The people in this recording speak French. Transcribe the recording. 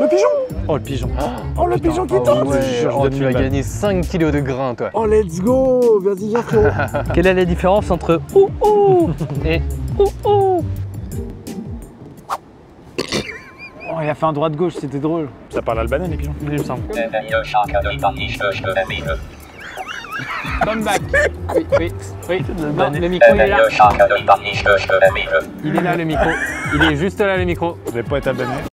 Le pigeon Oh, le pigeon. Ah, oh, le pigeon qui tente bah oh, tu as gagné 5 kilos de grains, toi. Oh, let's go Vas-y, viens. Quelle est la différence entre ouh ouh et ouh ouh Oh, il a fait un droit de gauche, c'était drôle. Ça parle albanais, les pigeons Il me semble. Come back. Oui, oui, oui. Non, le micro, il est là. Il est là, le micro. Il est juste là, le micro. Vous devez pas être albanais